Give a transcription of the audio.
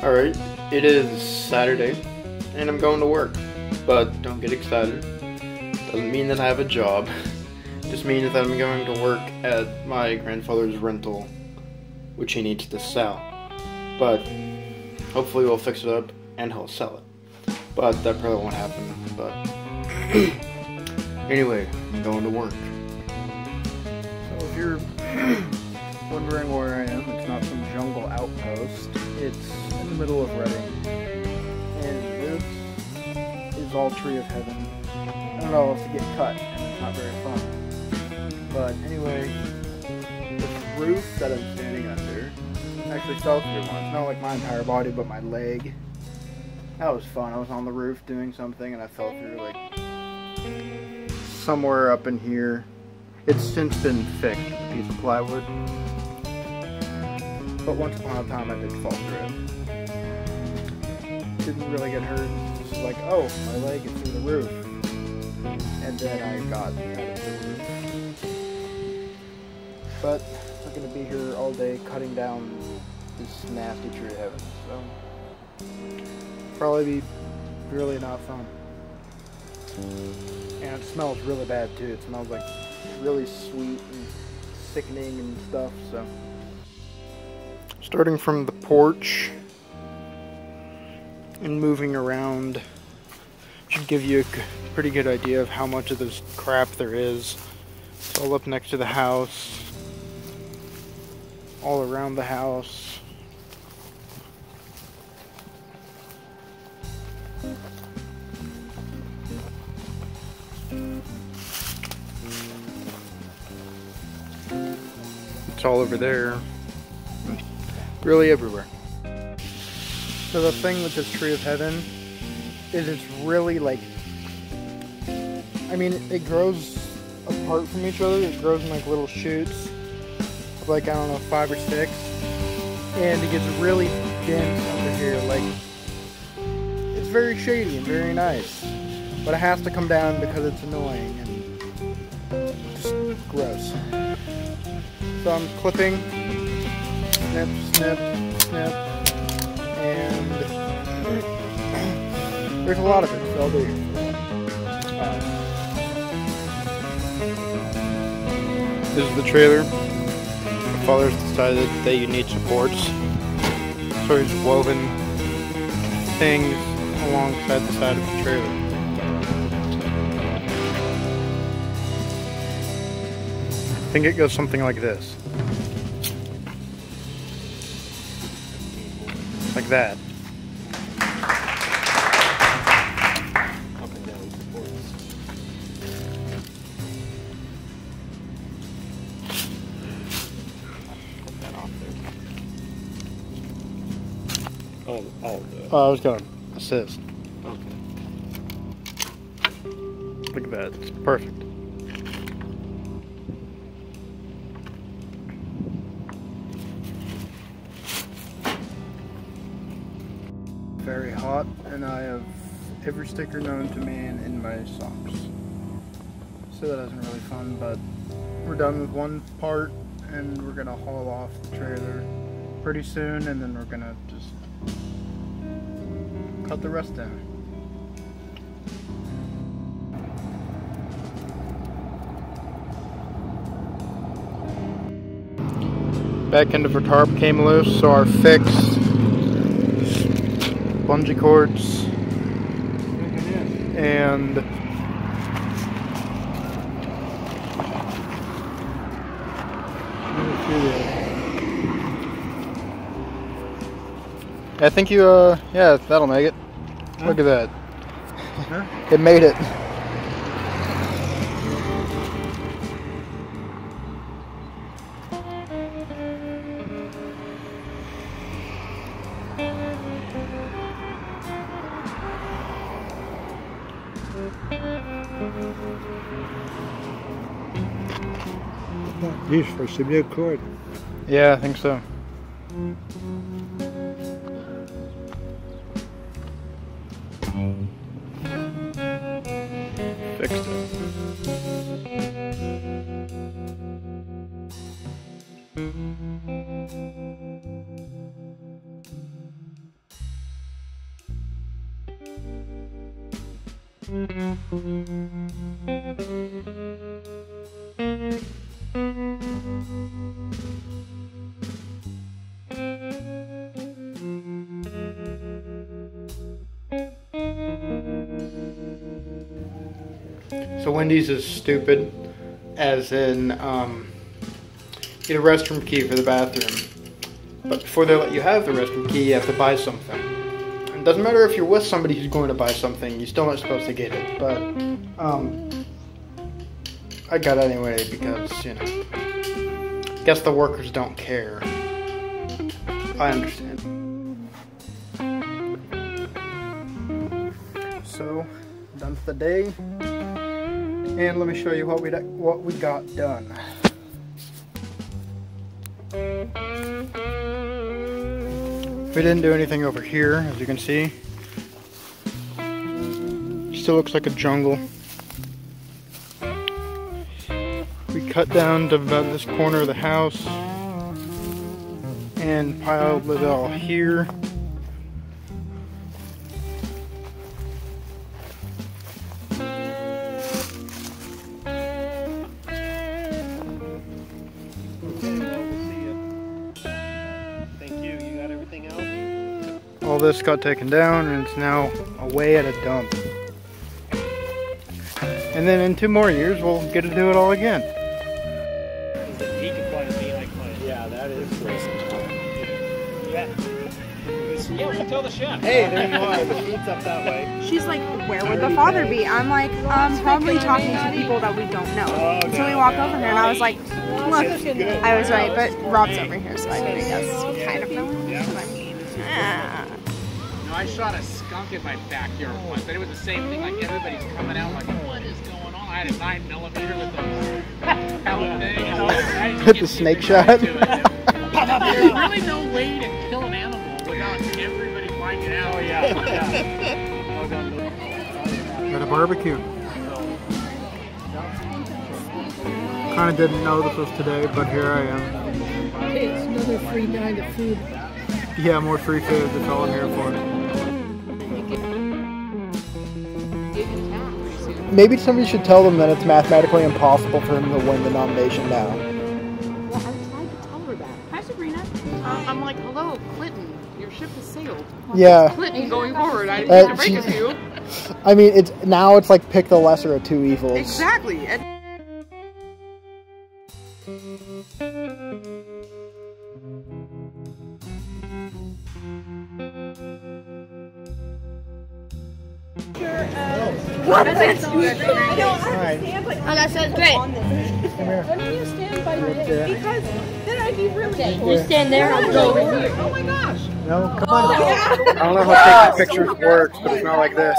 Alright, it is Saturday, and I'm going to work. But don't get excited. Doesn't mean that I have a job. Just means that I'm going to work at my grandfather's rental, which he needs to sell. But hopefully we'll fix it up and he'll sell it. But that probably won't happen. But anyway, I'm going to work. So if you're wondering where I am, it's not outpost. It's in the middle of Reading. And this is all Tree of Heaven. I don't know if to get cut, and it's not very fun. But anyway, this roof that I'm standing under actually fell through once. Not like my entire body, but my leg. That was fun. I was on the roof doing something and I fell through like somewhere up in here. It's since been fixed with a piece of plywood. But once upon a time I did fall through it. Didn't really get hurt. Just like, oh, my leg is through the roof. And then I got out of the roof. But I'm gonna be here all day cutting down this nasty tree of heaven. So probably be really not fun. And it smells really bad too. It smells like really sweet and sickening and stuff. So Starting from the porch and moving around should give you a pretty good idea of how much of this crap there is. It's all up next to the house, all around the house. It's all over there. Really everywhere. So the thing with this tree of heaven is it's really like I mean it grows apart from each other. It grows in like little shoots of like I don't know five or six, and it gets really dense under here. Like it's very shady and very nice, but it has to come down because it's annoying and just gross. So I'm clipping, snip, snip, snip and there's a lot of it, so I'll do This is the trailer. My father's decided that you need supports. So he's woven things alongside the side of the trailer. I think it goes something like this. Like that. Oh, oh, Oh, I uh, was gonna assist. okay. Look at that. It's perfect. And I have every sticker known to man in my socks. So that isn't really fun, but we're done with one part, and we're gonna haul off the trailer pretty soon, and then we're gonna just cut the rest down. Back end of our tarp came loose, so our fixed bungee cords and I think you uh yeah that'll make it. Look at that. Huh? It made it. Useful, c'est mieux cord. Yeah, I think so. Fixed it. So Wendy's is stupid, as in um, get a restroom key for the bathroom. But before they let you have the restroom key, you have to buy something. It doesn't matter if you're with somebody who's going to buy something, you're still not supposed to get it. But um, I got it anyway because you know, I guess the workers don't care. I understand. So, done for the day. And let me show you what we what we got done. We didn't do anything over here, as you can see. Still looks like a jungle. Cut down to about this corner of the house and piled it all here. all this got taken down and it's now away at a dump. And then in two more years, we'll get to do it all again. Tell the chef. Hey, there you are. The feet's up that way. She's like, where would the father be? I'm like, um, probably talking to people that we don't know. Oh, so we walk over here and I was like, look, I was right, but Rob's over here, so I think guess kind of know him. I ah. No, I shot a skunk in my backyard once, and it was the same thing. Like everybody's coming out, like, what is going on? I had a nine millimeter with the pellet thing. And. Hit the snake shot. There's really no way Got a barbecue. Kind of didn't know this was today, but here I am. It's another free night of food. Yeah, more free food. That's all I'm here for. Maybe somebody should tell them that it's mathematically impossible for him to win the nomination now. Well, I tried to tell her that. Hi, Sabrina. Um, I'm like, hello, Clinton. Your ship has sailed. Yeah, Clinton, going forward. I Uh, didn't mean to break it to you. I mean, it's now it's like pick the lesser of two evils. Exactly. And Alright, Oh, that sounds great. Why don't you stand by me? Because then I'd You stand there, I'll go over here. oh my gosh. no, come oh on. I don't know how taking pictures works, but it's not like this.